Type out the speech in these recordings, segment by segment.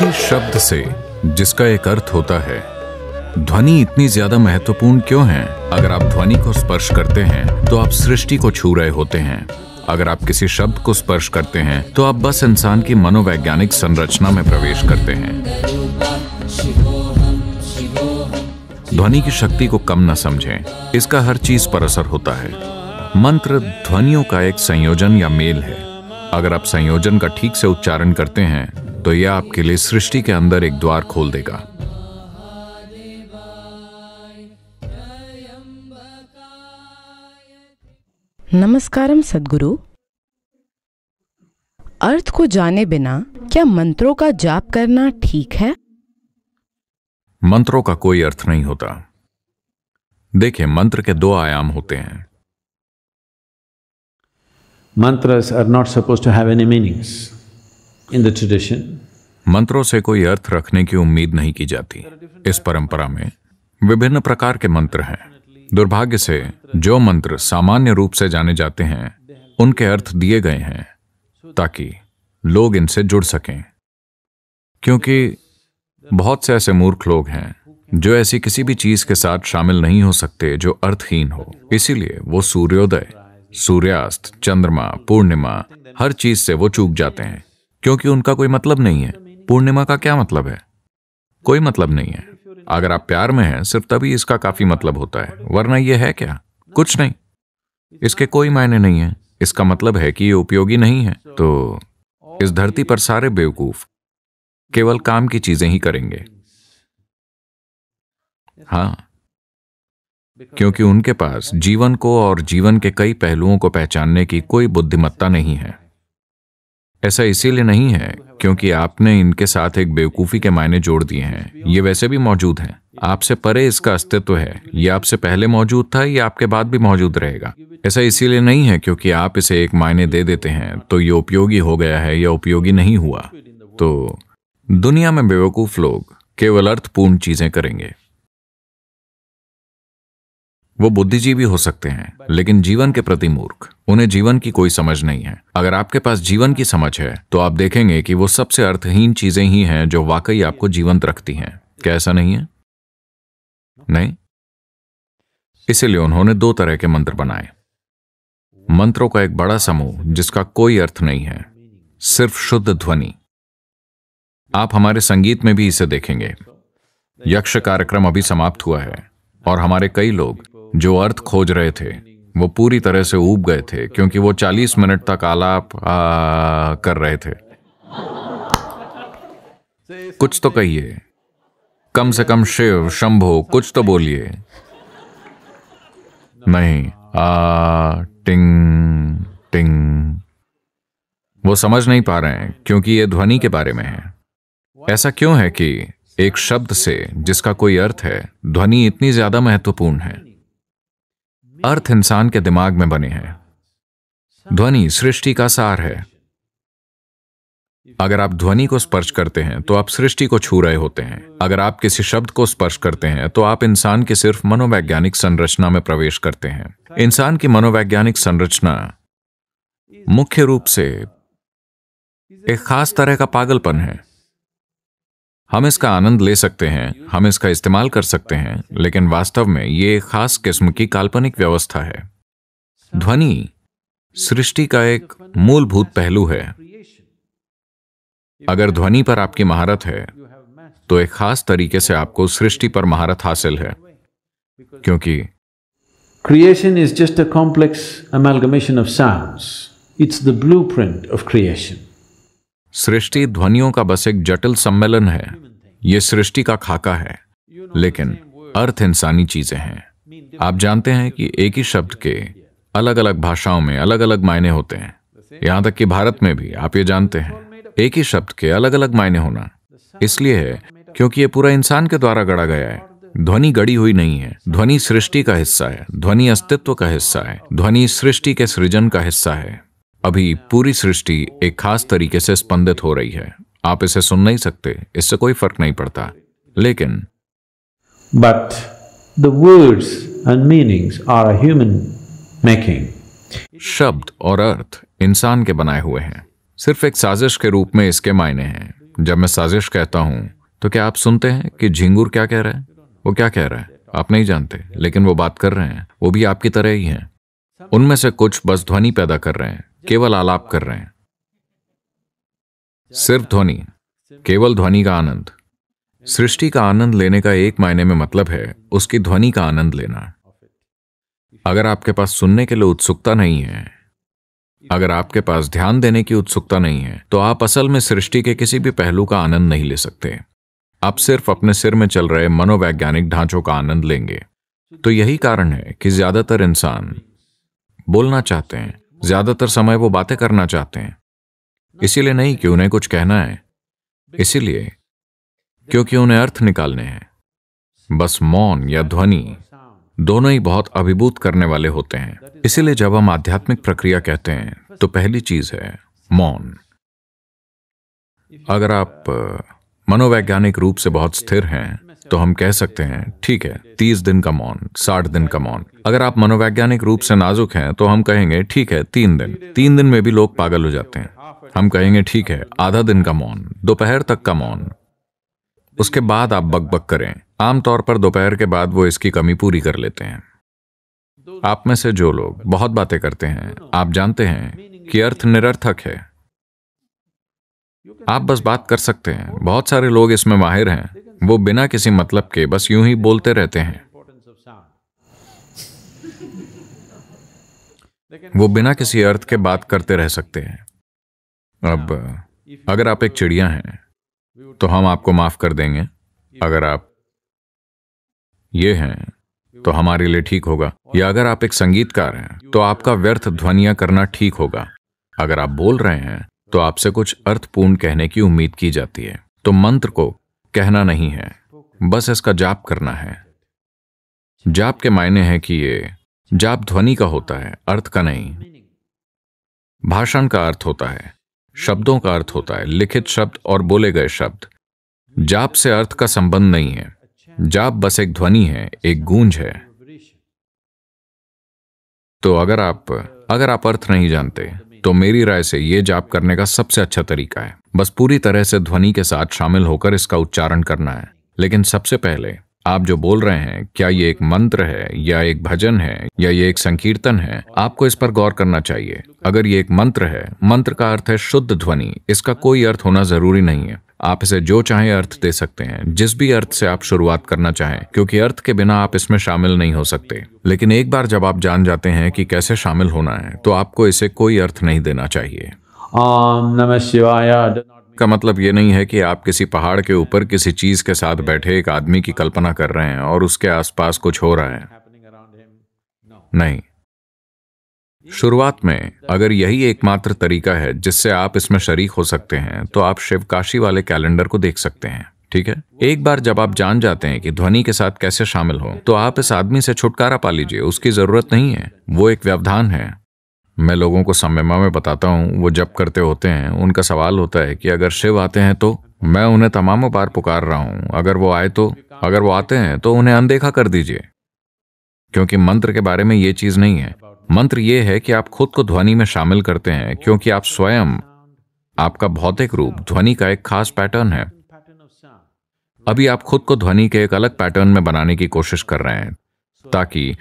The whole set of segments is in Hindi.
किसी शब्द से, जिसका एक अर्थ होता है, ध्वनि इतनी ज़्यादा महत्वपूर्ण क्यों है? अगर आप ध्वनि को स्पर्श करते हैं तो आप सृष्टि को छू रहे होते हैं। अगर आप किसी शब्द को स्पर्श करते हैं तो आप बस इंसान की मनोवैज्ञानिक संरचना में प्रवेश करते हैं। ध्वनि की शक्ति को कम न समझें। इसका हर चीज़ पर असर होता है। मंत्र ध्वनियों का एक संयोजन या मेल है। अगर आप संयोजन का ठीक से उच्चारण करते हैं तो यह आपके लिए सृष्टि के अंदर एक द्वार खोल देगा। नमस्कारम सदगुरु। अर्थ को जाने बिना क्या मंत्रों का जाप करना ठीक है? मंत्रों का कोई अर्थ नहीं होता। देखिए मंत्र के दो आयाम होते हैं। Mantras are not supposed to have any meanings. In the tradition. मंत्रों से कोई अर्थ रखने की उम्मीद नहीं की जाती। इस परंपरा में विभिन्न प्रकार के मंत्र हैं। दुर्भाग्य से जो मंत्र सामान्य रूप से जाने जाते हैं, उनके अर्थ दिए गए हैं, ताकि लोग इनसे जुड़ सकें। क्योंकि बहुत से ऐसे मूर्ख लोग हैं, जो ऐसी किसी भी चीज़ के साथ शामिल नहीं हो सकते जो अर्थहीन हो। इसीलिए वो सूर्योदय, सूर्यास्त, चंद्रमा, पूर्णिमा, हर चीज़ से वो चूक जाते हैं। क्योंकि उनका कोई मतलब नहीं है। पूर्णिमा का क्या मतलब है? कोई मतलब नहीं है। अगर आप प्यार में हैं, सिर्फ़ तभी इसका काफ़ी मतलब होता है। वरना यह है क्या? कुछ नहीं। इसके कोई मायने नहीं है। इसका मतलब है कि ये उपयोगी नहीं है। तो इस धरती पर सारे बेवकूफ़ केवल काम की चीज़ें ही करेंगे। हाँ। क्योंकि उनके पास जीवन को और जीवन के कई पहलुओं को पहचानने की कोई बुद्धिमत्ता नहीं है। ऐसा इसीलिए नहीं है क्योंकि आपने इनके साथ एक बेवकूफ़ी के मायने जोड़ दिए हैं। ये वैसे भी मौजूद हैं। आपसे परे इसका अस्तित्व है। ये आपसे पहले मौजूद था, ये आपके बाद भी मौजूद रहेगा। ऐसा इसीलिए नहीं है क्योंकि आप इसे एक मायने दे देते हैं तो ये उपयोगी हो गया है या उपयोगी नहीं हुआ। तो दुनिया में बेवकूफ़ लोग केवल अर्थपूर्ण चीज़ें करेंगे। वो बुद्धिजीवी हो सकते हैं, लेकिन जीवन के प्रति मूर्ख। उन्हें जीवन की कोई समझ नहीं है। अगर आपके पास जीवन की समझ है तो आप देखेंगे कि वो सबसे अर्थहीन चीज़ें ही हैं जो वाकई आपको जीवंत रखती हैं। क्या ऐसा नहीं है? नहीं? इसीलिए उन्होंने दो तरह के मंत्र बनाए। मंत्रों का एक बड़ा समूह, जिसका कोई अर्थ नहीं है, सिर्फ़ शुद्ध ध्वनि। आप हमारे संगीत में भी इसे देखेंगे। यक्ष कार्यक्रम अभी समाप्त हुआ है, और हमारे कई लोग जो अर्थ खोज रहे थे, वो पूरी तरह से ऊब गए थे, क्योंकि वो 40 मिनट तक आलाप कर रहे थे। कुछ तो कहिए। कम से कम शिव, शंभो, कुछ तो बोलिए। नहीं, आ, टिंग टिंग। वो समझ नहीं पा रहे हैं, क्योंकि ये ध्वनि के बारे में है। ऐसा क्यों है कि एक शब्द से, जिसका कोई अर्थ है, ध्वनि इतनी ज़्यादा महत्वपूर्ण है? अर्थ इंसान के दिमाग में बने हैं। ध्वनि सृष्टि का सार है। अगर आप ध्वनि को स्पर्श करते हैं तो आप सृष्टि को छू रहे होते हैं। अगर आप किसी शब्द को स्पर्श करते हैं तो आप इंसान की सिर्फ़ मनोवैज्ञानिक संरचना में प्रवेश करते हैं। इंसान की मनोवैज्ञानिक संरचना मुख्य रूप से एक खास तरह का पागलपन है। हम इसका आनंद ले सकते हैं, हम इसका इस्तेमाल कर सकते हैं, लेकिन वास्तव में ये खास किस्म की काल्पनिक व्यवस्था है ध्वनि, सृष्टि का एक मूलभूत पहलू है अगर ध्वनि पर आपकी महारत है तो एक खास तरीके से आपको सृष्टि पर महारत हासिल है, क्योंकि Creation is just a complex amalgamation of sounds. It's the blueprint of creation. सृष्टि ध्वनियों का बस एक जटिल सम्मेलन है। ये सृष्टि का खाका है। लेकिन अर्थ इंसानी चीज़ें हैं। आप जानते हैं कि एक ही शब्द के अलग अलग भाषाओं में अलग अलग मायने होते हैं। यहाँ तक कि भारत में भी, आप ये जानते हैं। एक ही शब्द के अलग अलग मायने होना। इसलिए है, क्योंकि ये पूरा इंसान के द्वारा गढ़ा गया है। ध्वनि गढ़ी हुई नहीं है। ध्वनि सृष्टि का हिस्सा है। ध्वनि अस्तित्व का हिस्सा है। ध्वनि सृष्टि के सृजन का हिस्सा है। अभी पूरी सृष्टि एक खास तरीके से स्पंदित हो रही है। आप इसे सुन नहीं सकते इससे कोई फ़र्क नहीं पड़ता। लेकिन but words and meanings are a human making. शब्द और अर्थ इंसान के बनाए हुए हैं। सिर्फ़ एक साजिश के रूप में इसके मायने हैं। जब मैं साजिश कहता हूँ तो क्या आप सुनते हैं कि झिंगूर क्या कह रहा है? वो क्या कह रहा है? आप नहीं जानते लेकिन वो बात कर रहे हैं। वो भी आपकी तरह ही हैं। उनमें से कुछ बस ध्वनि पैदा कर रहे हैं। केवल आलाप कर रहे हैं। सिर्फ़ ध्वनि, केवल ध्वनि का आनंद। सृष्टि का आनंद लेने का एक मायने में मतलब है उसकी ध्वनि का आनंद लेना। अगर आपके पास सुनने के लिए उत्सुकता नहीं है, अगर आपके पास ध्यान देने की उत्सुकता नहीं है तो आप असल में सृष्टि के किसी भी पहलू का आनंद नहीं ले सकते। आप सिर्फ़ अपने सिर में चल रहे मनोवैज्ञानिक ढांचों का आनंद लेंगे। तो यही कारण है कि ज़्यादातर इंसान बोलना चाहते हैं ज़्यादातर समय वो बातें करना चाहते हैं। इसीलिए नहीं कि उन्हें कुछ कहना है। इसीलिए, क्योंकि उन्हें अर्थ निकालने हैं। बस मौन या ध्वनि दोनों ही बहुत अभिभूत करने वाले होते हैं। इसीलिए जब हम आध्यात्मिक प्रक्रिया कहते हैं तो पहली चीज़ है मौन। अगर आप मनोवैज्ञानिक रूप से बहुत स्थिर हैं तो हम कह सकते हैं, ठीक है, तीस दिन का मौन, साठ दिन का मौन। अगर आप मनोवैज्ञानिक रूप से नाजुक हैं तो हम कहेंगे, ठीक है, तीन दिन। तीन दिन में भी लोग पागल हो जाते हैं। हम कहेंगे, ठीक है, आधा दिन का मौन, दोपहर तक का मौन। उसके बाद आप बकबक करें। आमतौर पर दोपहर के बाद वो इसकी कमी पूरी कर लेते हैं। आप में से जो लोग बहुत बातें करते हैं, आप जानते हैं कि अर्थ निरर्थक है। आप बस बात कर सकते हैं। बहुत सारे लोग इसमें माहिर हैं। वो बिना किसी मतलब के बस यूँ ही बोलते रहते हैं। वो बिना किसी अर्थ के बात करते रह सकते हैं। अब, अगर आप एक चिड़िया हैं तो हम आपको माफ़ कर देंगे। अगर आप ये हैं तो हमारे लिए ठीक होगा। या अगर आप एक संगीतकार हैं तो आपका व्यर्थ ध्वनिया करना ठीक होगा। अगर आप बोल रहे हैं तो आपसे कुछ अर्थपूर्ण कहने की उम्मीद की जाती है। तो मंत्र को कहना नहीं है। बस इसका जाप करना है। जाप के मायने हैं कि ये जाप ध्वनि का होता है, अर्थ का नहीं। भाषण का अर्थ होता है, शब्दों का अर्थ होता है, लिखित शब्द और बोले गए शब्द। जाप से अर्थ का संबंध नहीं है। जाप बस एक ध्वनि है, एक गूंज है। तो अगर आप अगर आप अर्थ नहीं जानते तो मेरी राय से ये जाप करने का सबसे अच्छा तरीका है। बस पूरी तरह से ध्वनि के साथ शामिल होकर इसका उच्चारण करना है। लेकिन सबसे पहले, आप जो बोल रहे हैं, क्या ये एक मंत्र है, या एक भजन है, या ये एक संकीर्तन है, आपको इस पर गौर करना चाहिए। अगर ये एक मंत्र है, मंत्र का अर्थ है शुद्ध ध्वनि, इसका कोई अर्थ होना ज़रूरी नहीं है। आप इसे जो चाहे अर्थ दे सकते हैं। जिस भी अर्थ से आप शुरुआत करना चाहें क्योंकि अर्थ के बिना आप इसमें शामिल नहीं हो सकते। लेकिन एक बार जब आप जान जाते हैं कि कैसे शामिल होना है तो आपको इसे कोई अर्थ नहीं देना चाहिए। नमः शिवाय। का मतलब ये नहीं है कि आप किसी पहाड़ के ऊपर किसी चीज़ के साथ बैठे एक आदमी की कल्पना कर रहे हैं और उसके आसपास कुछ हो रहा है। नहीं। शुरुआत में, अगर यही एकमात्र तरीका है जिससे आप इसमें शरीक हो सकते हैं तो आप शिवकाशी वाले कैलेंडर को देख सकते हैं, ठीक है? एक बार जब आप जान जाते हैं कि ध्वनि के साथ कैसे शामिल हो तो आप इस आदमी से छुटकारा पा लीजिए, उसकी ज़रूरत नहीं है, वो एक व्यवधान है। मैं लोगों को सम्यमा में बताता हूँ, वो जब करते होते हैं, उनका सवाल होता है कि अगर शिव आते हैं तो? मैं उन्हें तमामों बार पुकार रहा हूँ, अगर वो आए तो? अगर वो आते हैं तो उन्हें अनदेखा कर दीजिए। क्योंकि मंत्र के बारे में ये चीज़ नहीं है। मंत्र ये है कि आप खुद को ध्वनि में शामिल करते हैं, क्योंकि आप स्वयं, आपका भौतिक रूप, ध्वनि का एक खास पैटर्न है। अभी आप खुद को ध्वनि के एक अलग पैटर्न में बनाने की कोशिश कर रहे हैं, ताकि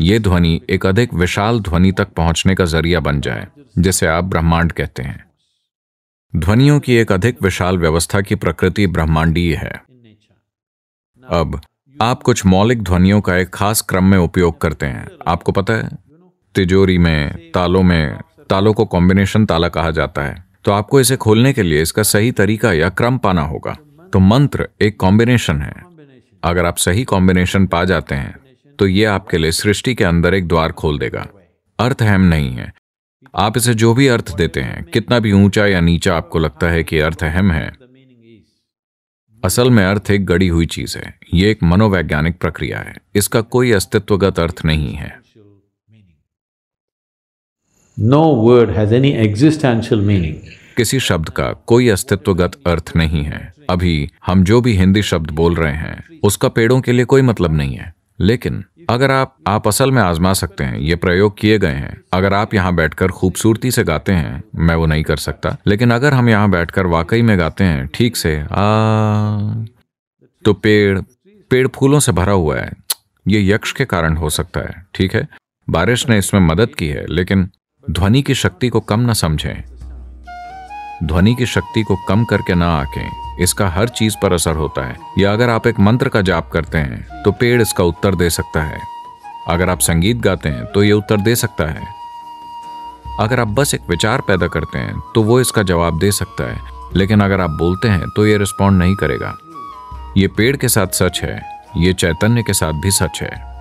ये ध्वनि एक अधिक विशाल ध्वनि तक पहुँचने का ज़रिया बन जाए, जिसे आप ब्रह्मांड कहते हैं। ध्वनियों की एक अधिक विशाल व्यवस्था की प्रकृति ब्रह्मांडीय है। अब आप कुछ मौलिक ध्वनियों का एक खास क्रम में उपयोग करते हैं। आपको पता है, तिजोरी में, तालों में, तालों को कॉम्बिनेशन ताला कहा जाता है। तो आपको इसे खोलने के लिए इसका सही तरीका या क्रम पाना होगा। तो मंत्र एक कॉम्बिनेशन है। अगर आप सही कॉम्बिनेशन पा जाते हैं तो ये आपके लिए सृष्टि के अंदर एक द्वार खोल देगा। अर्थ अहम नहीं है। आप इसे जो भी अर्थ देते हैं, कितना भी ऊँचा या नीचा आपको लगता है कि अर्थ अहम है असल में अर्थ एक गड़ी हुई चीज़ है। ये एक मनोवैज्ञानिक प्रक्रिया है। इसका कोई अस्तित्वगत अर्थ नहीं है। No word has any existential meaning किसी शब्द का कोई अस्तित्वगत अर्थ नहीं है। अभी हम जो भी हिंदी शब्द बोल रहे हैं उसका पेड़ों के लिए कोई मतलब नहीं है। लेकिन अगर आप आप असल में आजमा सकते हैं, ये प्रयोग किए गए हैं। अगर आप यहाँ बैठकर खूबसूरती से गाते हैं, मैं वो नहीं कर सकता। लेकिन अगर हम यहाँ बैठकर वाकई में गाते हैं, ठीक से, आ तो पेड़ पेड़ फूलों से भरा हुआ है। ये यक्ष के कारण हो सकता है, ठीक है? बारिश ने इसमें मदद की है, लेकिन ध्वनि की शक्ति को कम ना समझें। ध्वनि की शक्ति को कम करके ना आके। इसका हर चीज़ पर असर होता है। या अगर आप एक मंत्र का जाप करते हैं तो पेड़ इसका उत्तर दे सकता है। अगर आप संगीत गाते हैं तो ये उत्तर दे सकता है। अगर आप बस एक विचार पैदा करते हैं तो वो इसका जवाब दे सकता है। लेकिन अगर आप बोलते हैं तो ये रिस्पॉन्ड नहीं करेगा। ये पेड़ के साथ सच है, ये चैतन्य के साथ भी सच है।